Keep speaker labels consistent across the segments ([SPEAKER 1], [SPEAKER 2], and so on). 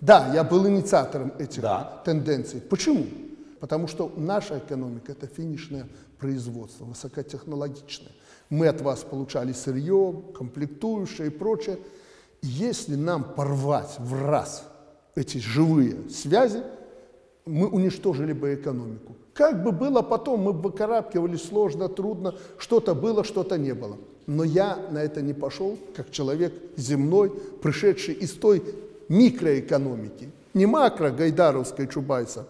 [SPEAKER 1] Да, я был инициатором этих
[SPEAKER 2] Да.
[SPEAKER 1] тенденций. Почему? Потому что наша экономика – это финишное производство, высокотехнологичное. Мы от вас получали сырье, комплектующие и прочее. Если нам порвать в раз эти живые связи, мы уничтожили бы экономику. Как бы было потом, мы бы выкарабкивались сложно, трудно, что-то было, что-то не было. Но я на это не пошел, как человек земной, пришедший из той микроэкономики, не макро гайдаровской Чубайса,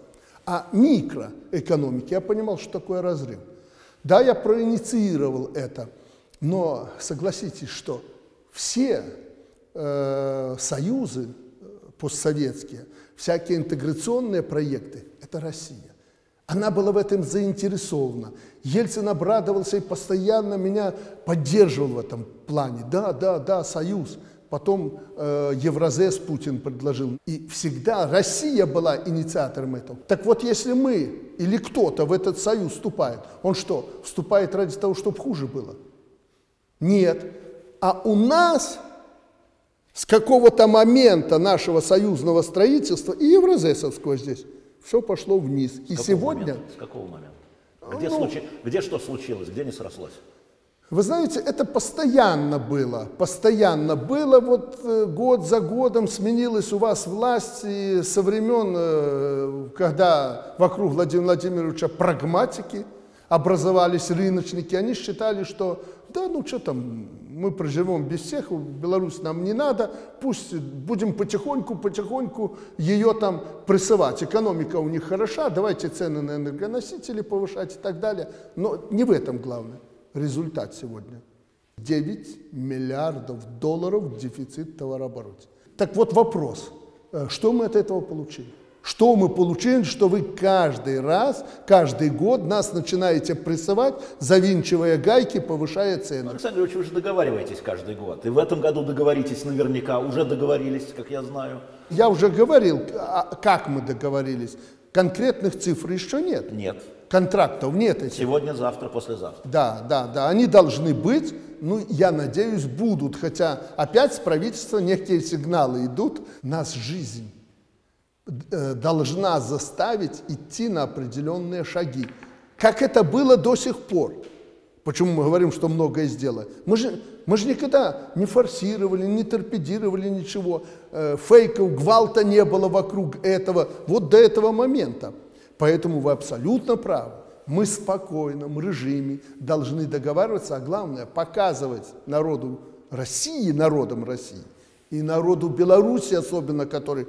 [SPEAKER 1] а микроэкономики. Я понимал, что такое разрыв. Да, я проинициировал это, но согласитесь, что все э, союзы э, постсоветские, всякие интеграционные проекты – это Россия. Она была в этом заинтересована. Ельцин обрадовался и постоянно меня поддерживал в этом плане. Да, да, да, союз. Потом э, Евразес Путин предложил. И всегда Россия была инициатором этого. Так вот, если мы или кто-то в этот союз вступает, он что, вступает ради того, чтобы хуже было? Нет. А у нас с какого-то момента нашего союзного строительства и евразесовского здесь все пошло вниз. И
[SPEAKER 2] С какого
[SPEAKER 1] сегодня,
[SPEAKER 2] момента? С какого момента? Где,
[SPEAKER 1] Ну,
[SPEAKER 2] случай- где что случилось, где не срослось?
[SPEAKER 1] Вы знаете, это постоянно было, постоянно было, вот э, год за годом сменилась у вас власть, и со времен, э, когда вокруг Владимира Владимировича прагматики, образовались рыночники, они считали, что да, ну что там, мы проживем без всех, Беларусь нам не надо, пусть будем потихоньку, потихоньку ее там прессовать. Экономика у них хороша, давайте цены на энергоносители повышать и так далее. Но не в этом главное. Результат сегодня. 9 миллиардов долларов дефицит товарооборота. Так вот вопрос, э, что мы от этого получили? Что мы получили, что вы каждый раз, каждый год нас начинаете прессовать, завинчивая гайки, повышая цены?
[SPEAKER 2] Александр Ильич, вы же договариваетесь каждый год. И в этом году договоритесь наверняка, уже договорились, как я знаю.
[SPEAKER 1] Я уже говорил, а как мы договорились. Конкретных цифр еще нет.
[SPEAKER 2] Нет.
[SPEAKER 1] Контрактов нет этих.
[SPEAKER 2] Сегодня, завтра, послезавтра.
[SPEAKER 1] Да, да, да, они должны быть, ну, я надеюсь, будут, хотя опять с правительства некие сигналы идут. Нас жизнь э, должна заставить идти на определенные шаги, как это было до сих пор. Почему мы говорим, что многое сделали? Мы же, мы же никогда не форсировали, не торпедировали ничего, э, фейков, гвалта не было вокруг этого, вот до этого момента. Поэтому вы абсолютно правы. Мы в спокойном режиме должны договариваться, а главное показывать народу России, народам России, и народу Беларуси особенно, который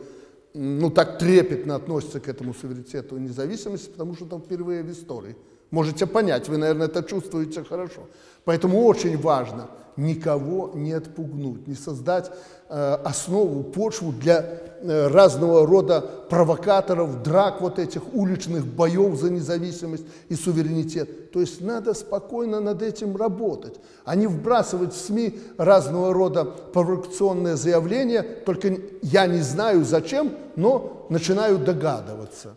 [SPEAKER 1] ну, так трепетно относится к этому суверенитету и независимости, потому что там впервые в истории. Можете понять, вы, наверное, это чувствуете хорошо. Поэтому очень важно никого не отпугнуть, не создать э, основу, почву для э, разного рода провокаторов, драк вот этих уличных боев за независимость и суверенитет. То есть надо спокойно над этим работать, а не вбрасывать в СМИ разного рода провокационные заявления, только я не знаю зачем, но начинаю догадываться.